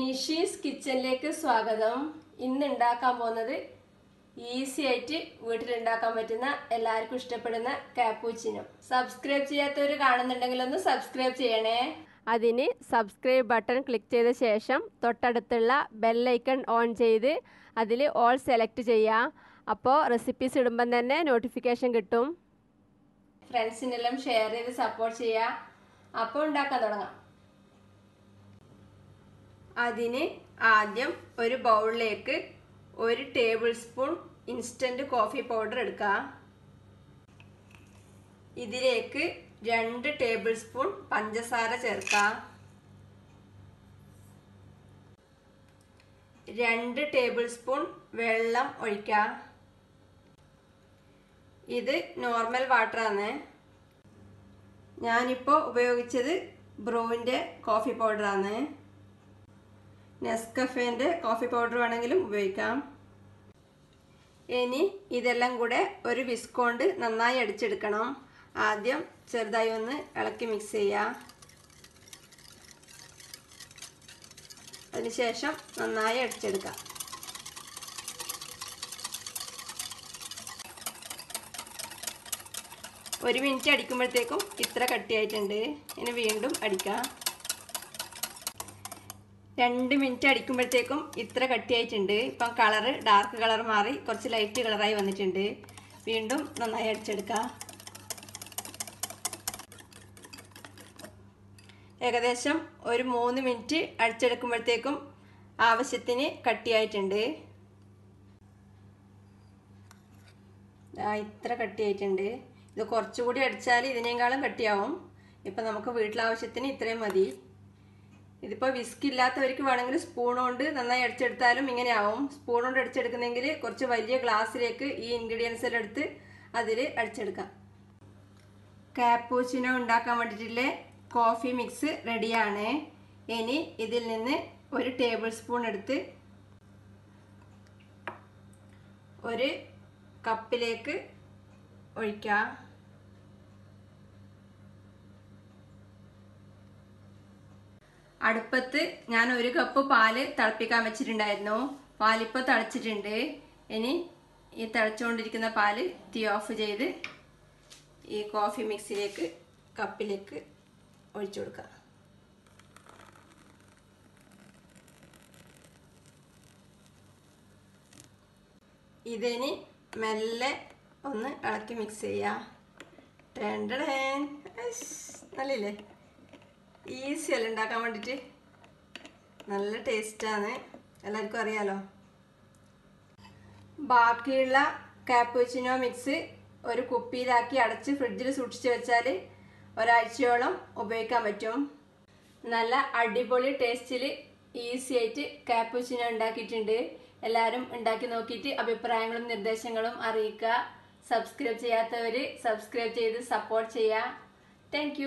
നിഷീസ് കിച്ചണിലേക്ക് സ്വാഗതം. ഇന്ന് ഉണ്ടാക്കാൻ പോകുന്നത് ഈസി ആയിട്ട് വീട്ടിലുണ്ടാക്കാൻ പറ്റുന്ന എല്ലാവർക്കും ഇഷ്ടപ്പെടുന്ന കാപ്പൂച്ചിനും സബ്സ്ക്രൈബ് ചെയ്യാത്തവർ കാണുന്നുണ്ടെങ്കിൽ ഒന്ന് സബ്സ്ക്രൈബ് ചെയ്യണേ. അതിന് സബ്സ്ക്രൈബ് ബട്ടൺ ക്ലിക്ക് ചെയ്ത ശേഷം തൊട്ടടുത്തുള്ള ബെല്ലൈക്കൺ ഓൺ ചെയ്ത് അതിൽ ഓൾ സെലക്ട് ചെയ്യാം. അപ്പോൾ റെസിപ്പീസ് ഇടുമ്പം തന്നെ നോട്ടിഫിക്കേഷൻ കിട്ടും. ഫ്രണ്ട്സിനെല്ലാം ഷെയർ ചെയ്ത് സപ്പോർട്ട് ചെയ്യുക അപ്പോൾ ഉണ്ടാക്കാൻ തുടങ്ങാം. അതിന് ആദ്യം ഒരു ബൗളിലേക്ക് ഒരു tablespoon instant coffee powder എടുക്കുക ഇതിലേക്ക് രണ്ട് ടേബിൾ സ്പൂൺ പഞ്ചസാര ചേർക്കുക രണ്ട് ടേബിൾ സ്പൂൺ വെള്ളം ഒഴിക്കുക ഇത് നോർമൽ വാട്ടറാണ്. ഞാനിപ്പോൾ ഉപയോഗിച്ചത് ബ്രൂവിന്റെ കോഫി പൗഡറാണ്. നെസ്കഫേന്റെ കോഫി പൗഡർ വേണമെങ്കിലും ഉപയോഗിക്കാം. ഇനി ഇതെല്ലാം കൂടെ ഒരു വിസ്കോണ്ട് നന്നായി അടിച്ചെടുക്കണം. ആദ്യം ചെറുതായി ഒന്ന് ഇളക്കി മിക്സ് ചെയ്യുക അതിനുശേഷം നന്നായി അടിച്ചെടുക്കാം. ഒരു മിനിറ്റ് അടിക്കുമ്പോഴത്തേക്കും ഇത്ര കട്ടിയായിട്ടുണ്ട്. ഇനി വീണ്ടും അടിക്കാം. രണ്ട് മിനിറ്റ് അടിക്കുമ്പോഴത്തേക്കും ഇത്ര കട്ടിയായിട്ടുണ്ട്. ഇപ്പം കളറ് ഡാർക്ക് കളർ മാറി കുറച്ച് ലൈറ്റ് കളറായി വന്നിട്ടുണ്ട്. വീണ്ടും നന്നായി അടിച്ചെടുക്കാം. ഏകദേശം ഒരു മൂന്ന് മിനിറ്റ് അടിച്ചെടുക്കുമ്പോഴത്തേക്കും ആവശ്യത്തിന് കട്ടിയായിട്ടുണ്ട്. ഇത്ര കട്ടിയായിട്ടുണ്ട്. ഇത് കുറച്ചുകൂടി അടിച്ചാൽ ഇതിനേക്കാളും കട്ടിയാവും. ഇപ്പം നമുക്ക് വീട്ടിലാവശ്യത്തിന് ഇത്രയും മതി. ഇതിപ്പോൾ വിസ്ക് ഇല്ലാത്തവർക്ക് വേണമെങ്കിൽ സ്പൂൺ കൊണ്ട് നന്നായി അടിച്ചെടുത്താലും ഇങ്ങനെയാവും. സ്പൂൺ കൊണ്ട് അടിച്ചെടുക്കുന്നെങ്കിൽ കുറച്ച് വലിയ ഗ്ലാസ്സിലേക്ക് ഈ ഇൻഗ്രീഡിയൻസ് എല്ലാം എടുത്ത് അതിൽ അടിച്ചെടുക്കാം. കാപ്പൂച്ചിനോ ഉണ്ടാക്കാൻ വേണ്ടിയിട്ടുള്ള കോഫി മിക്സ് റെഡിയാണ് ഇനി ഇതിൽ നിന്ന് ഒരു ടേബിൾ സ്പൂൺ എടുത്ത് ഒരു കപ്പിലേക്ക് ഒഴിക്കാം. അടുപ്പത്ത് ഞാൻ ഒരു കപ്പ് പാൽ തിളപ്പിക്കാൻ വെച്ചിട്ടുണ്ടായിരുന്നു. പാലിപ്പോൾ തിളച്ചിട്ടുണ്ട്. ഇനി ഈ തിളച്ചുകൊണ്ടിരിക്കുന്ന പാൽ തീ ഓഫ് ചെയ്ത് ഈ കോഫി മിക്സിലേക്ക് കപ്പിലേക്ക് ഒഴിച്ചു കൊടുക്കുക. ഇതിനി മെല്ലെ ഒന്ന് ഇളക്കി മിക്സ് ചെയ്യാം ടേണ്ടടേൻ നല്ലില്ലേ ഈസി അല്ല ഉണ്ടാക്കാൻ വേണ്ടിയിട്ട്? നല്ല ടേസ്റ്റാണ് എല്ലാവർക്കും അറിയാലോ? ബാക്കിയുള്ള കാപ്പുച്ചിനോ മിക്സ് ഒരു കുപ്പിയിലാക്കി അടച്ച് ഫ്രിഡ്ജിൽ സൂക്ഷിച്ച് വെച്ചാൽ ഒരാഴ്ചയോളം ഉപയോഗിക്കാൻ പറ്റും. നല്ല അടിപൊളി ടേസ്റ്റിൽ ഈസി ആയിട്ട് കാപ്പുച്ചിനോ ഉണ്ടാക്കിയിട്ടുണ്ട്. എല്ലാവരും ഉണ്ടാക്കി നോക്കിയിട്ട് അഭിപ്രായങ്ങളും നിർദ്ദേശങ്ങളും അറിയിക്കുക. സബ്സ്ക്രൈബ് ചെയ്യാത്തവർ സബ്സ്ക്രൈബ് ചെയ്ത് സപ്പോർട്ട് ചെയ്യുക. താങ്ക്